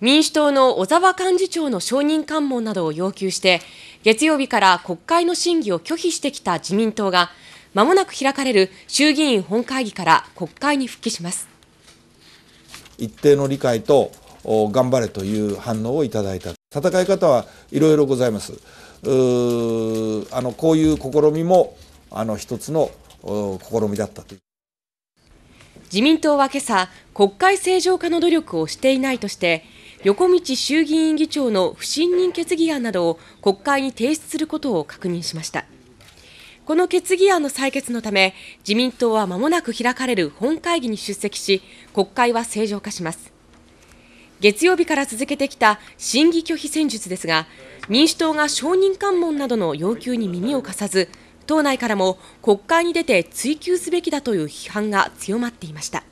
民主党の小沢幹事長の証人喚問などを要求して月曜日から国会の審議を拒否してきた自民党がまもなく開かれる衆議院本会議から国会に復帰します。一定の理解と頑張れという反応をいただいた。戦い方はいろいろございます。あのこういう試みもあの一つの試みだったという。自民党は今朝国会正常化の努力をしていないとして横道衆議院議長の不信任決議案などを国会に提出することを確認しました。この決議案の採決のため自民党は間もなく開かれる本会議に出席し国会は正常化します。月曜日から続けてきた審議拒否戦術ですが民主党が証人喚問などの要求に耳を貸さず党内からも国会に出て追及すべきだという批判が強まっていました。